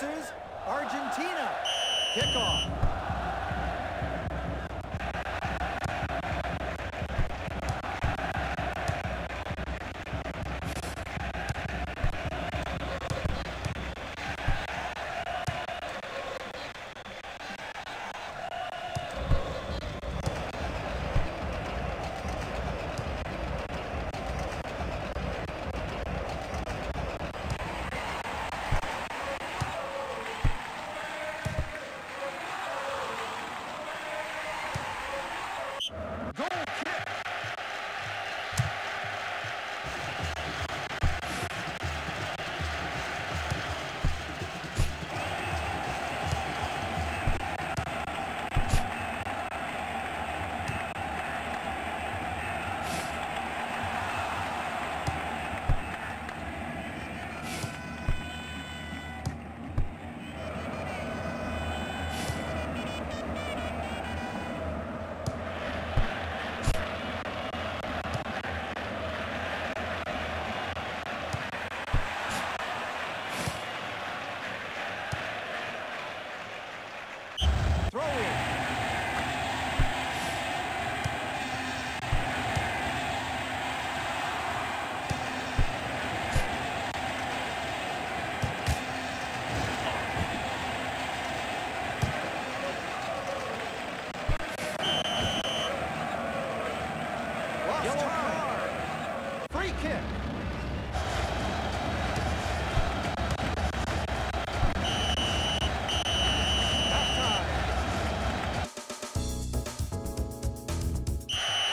versus Argentina. Kickoff.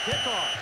kickoff.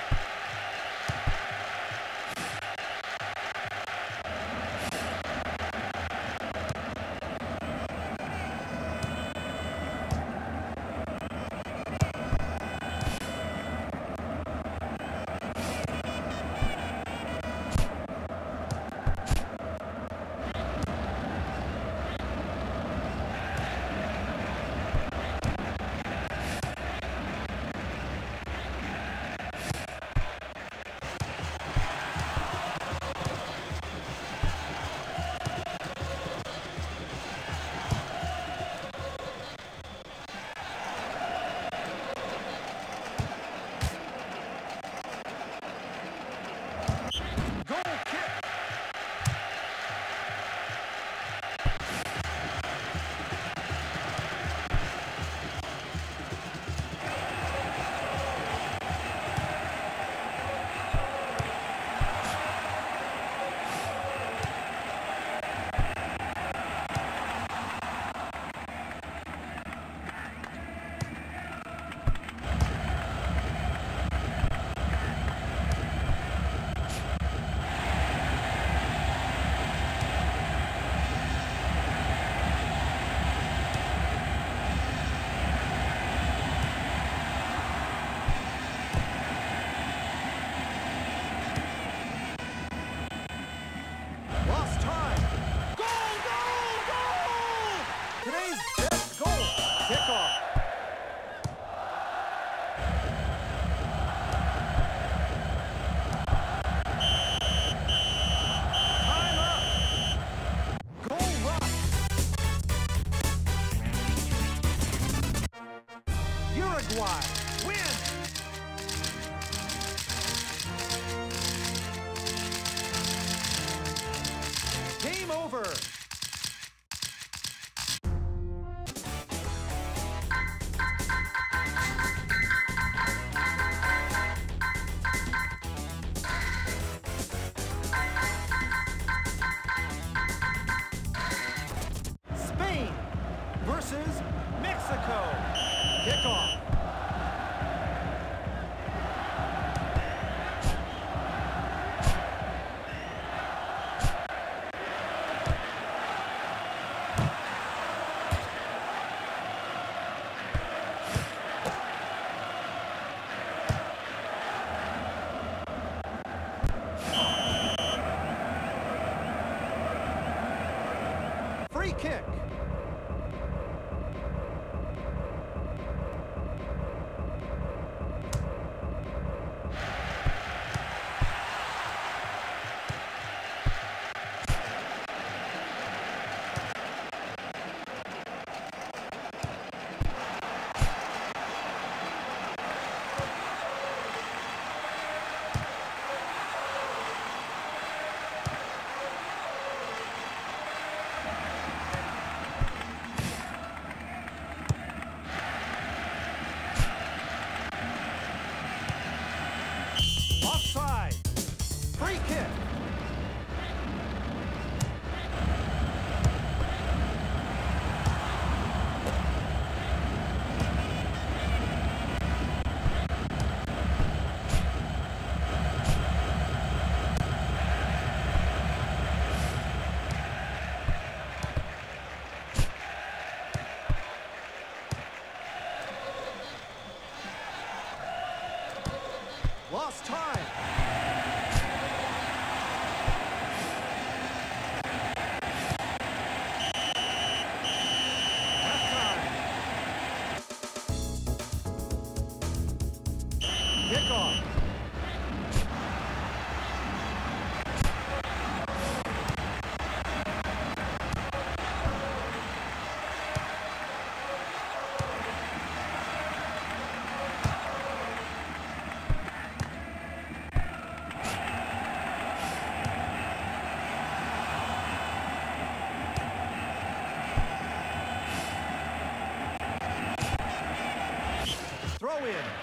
Uruguay wins. Throw